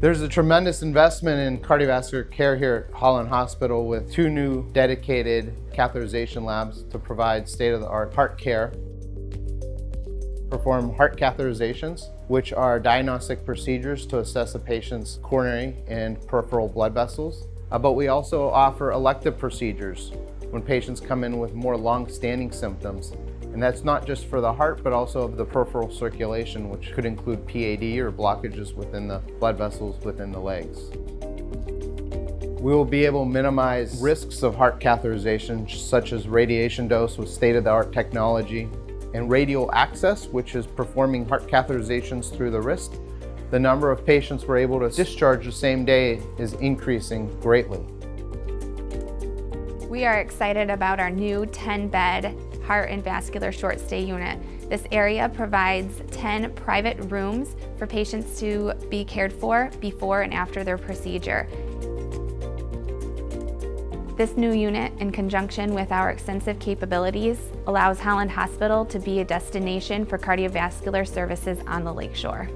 There's a tremendous investment in cardiovascular care here at Holland Hospital with two new dedicated catheterization labs to provide state-of-the-art heart care. Perform heart catheterizations, which are diagnostic procedures to assess a patient's coronary and peripheral blood vessels. Uh, but we also offer elective procedures when patients come in with more long-standing symptoms and that's not just for the heart, but also of the peripheral circulation, which could include PAD or blockages within the blood vessels within the legs. We will be able to minimize risks of heart catheterization, such as radiation dose with state-of-the-art technology, and radial access, which is performing heart catheterizations through the wrist. The number of patients we're able to discharge the same day is increasing greatly. We are excited about our new 10-bed heart and vascular short stay unit. This area provides 10 private rooms for patients to be cared for before and after their procedure. This new unit, in conjunction with our extensive capabilities, allows Holland Hospital to be a destination for cardiovascular services on the lakeshore.